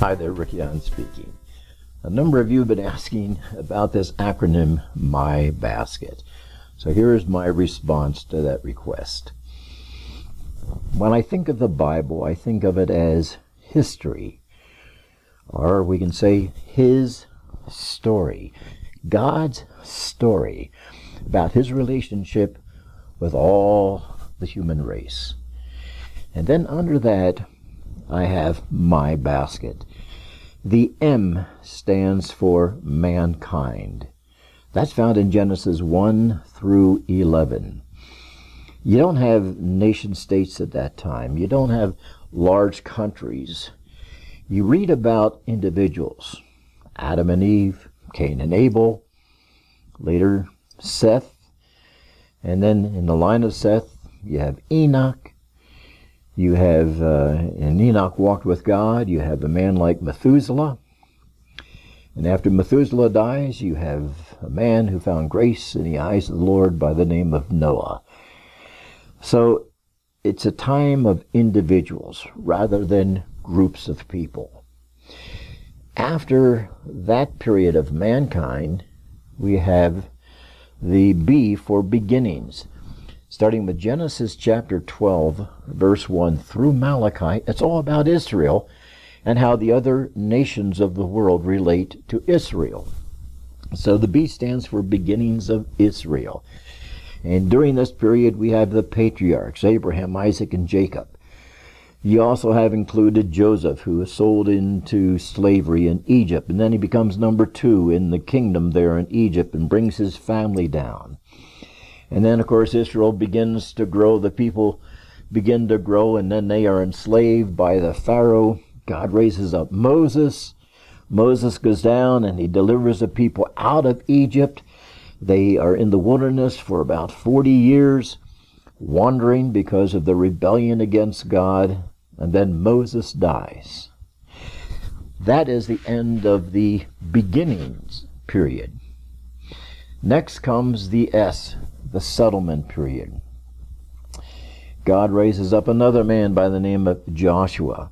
Hi there, Rick Yohn speaking. A number of you have been asking about this acronym, My Basket. So here is my response to that request. When I think of the Bible, I think of it as history, or we can say His story, God's story about His relationship with all the human race. And then under that, I have my basket. The M stands for mankind. That's found in Genesis 1 through 11. You don't have nation states at that time. You don't have large countries. You read about individuals Adam and Eve, Cain and Abel, later Seth, and then in the line of Seth, you have Enoch. You have, uh, and Enoch walked with God. You have a man like Methuselah. And after Methuselah dies, you have a man who found grace in the eyes of the Lord by the name of Noah. So it's a time of individuals rather than groups of people. After that period of mankind, we have the B for beginnings. Starting with Genesis chapter 12, verse 1 through Malachi, it's all about Israel and how the other nations of the world relate to Israel. So the B stands for beginnings of Israel. And during this period, we have the patriarchs Abraham, Isaac, and Jacob. You also have included Joseph, who is sold into slavery in Egypt, and then he becomes number two in the kingdom there in Egypt and brings his family down. And then, of course, Israel begins to grow. The people begin to grow, and then they are enslaved by the Pharaoh. God raises up Moses. Moses goes down and he delivers the people out of Egypt. They are in the wilderness for about 40 years, wandering because of the rebellion against God and then Moses dies. That is the end of the beginnings period. Next comes the S, the settlement period. God raises up another man by the name of Joshua.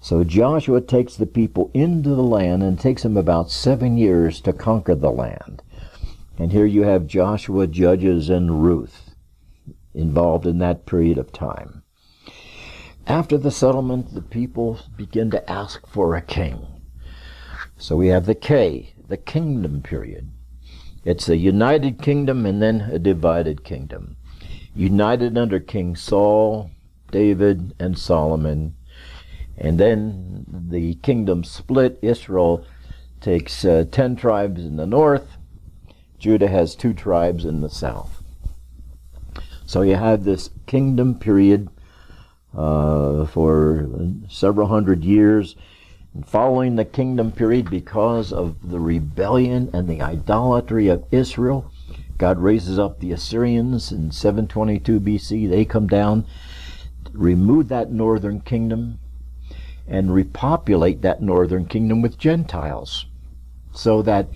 So Joshua takes the people into the land and takes them about seven years to conquer the land. And here you have Joshua, Judges, and Ruth involved in that period of time. After the settlement, the people begin to ask for a king. So we have the K, the kingdom period. It's a united kingdom and then a divided kingdom. United under King Saul, David, and Solomon. And then the kingdom split. Israel takes uh, 10 tribes in the north. Judah has two tribes in the south. So you have this kingdom period uh, for several hundred years. And following the kingdom period, because of the rebellion and the idolatry of Israel, God raises up the Assyrians in 722 BC. They come down, remove that northern kingdom, and repopulate that northern kingdom with Gentiles. So that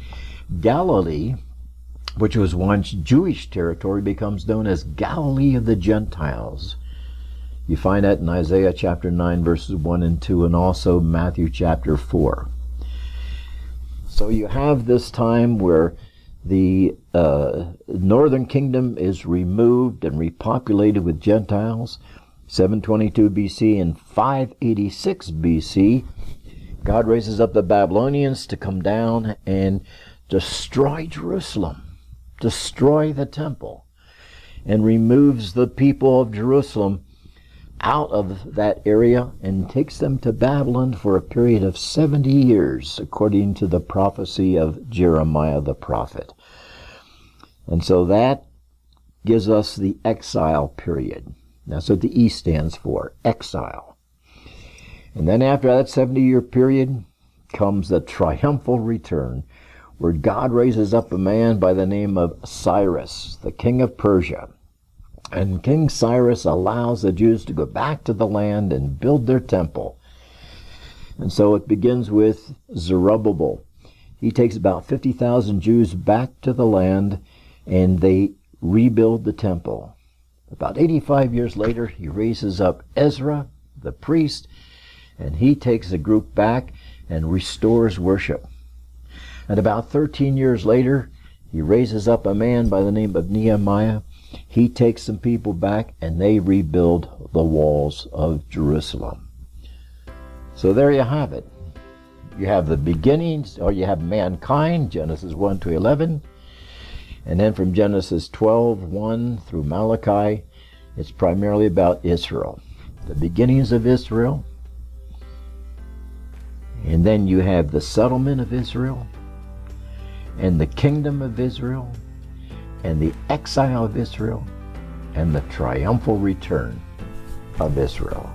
Galilee, which was once Jewish territory, becomes known as Galilee of the Gentiles. You find that in Isaiah chapter 9, verses 1 and 2, and also Matthew chapter 4. So you have this time where the uh, northern kingdom is removed and repopulated with Gentiles. 722 BC and 586 BC, God raises up the Babylonians to come down and destroy Jerusalem, destroy the temple, and removes the people of Jerusalem out of that area and takes them to Babylon for a period of 70 years, according to the prophecy of Jeremiah the prophet. And so that gives us the exile period. That's what the E stands for, exile. And then after that 70 year period comes the triumphal return, where God raises up a man by the name of Cyrus, the king of Persia. And King Cyrus allows the Jews to go back to the land and build their temple. And so it begins with Zerubbabel. He takes about 50,000 Jews back to the land and they rebuild the temple. About 85 years later, he raises up Ezra, the priest, and he takes the group back and restores worship. And about 13 years later, he raises up a man by the name of Nehemiah. He takes some people back and they rebuild the walls of Jerusalem. So there you have it. You have the beginnings, or you have mankind, Genesis 1 to 11. And then from Genesis 12, 1 through Malachi, it's primarily about Israel. The beginnings of Israel. And then you have the settlement of Israel, and the kingdom of Israel, and the exile of Israel, and the triumphal return of Israel.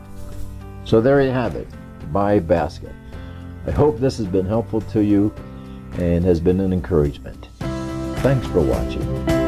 So there you have it, my basket. I hope this has been helpful to you and has been an encouragement. Thanks for watching.